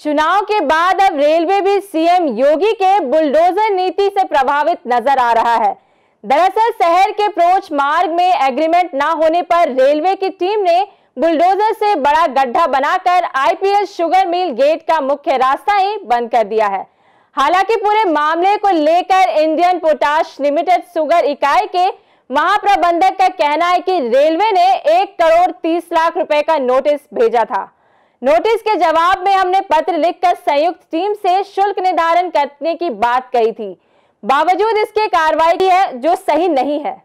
चुनाव के बाद अब रेलवे भी सीएम योगी के बुलडोजर नीति से प्रभावित नज़र आ रहा है। दरअसल शहर के प्रोच मार्ग में एग्रीमेंट ना होने पर रेलवे की टीम ने बुलडोजर से बड़ा गड्ढा बनाकर आईपीएल शुगर मिल गेट का मुख्य रास्ता ही बंद कर दिया है। हालाँकि पूरे मामले को लेकर इंडियन पोटाश लिमिटेड शुगर इकाई के महाप्रबंधक का कहना है कि रेलवे ने एक करोड़ तीस लाख रुपए का नोटिस भेजा था। नोटिस के जवाब में हमने पत्र लिखकर संयुक्त टीम से शुल्क निर्धारण करने की बात कही थी। बावजूद इसके कार्रवाई की है जो सही नहीं है।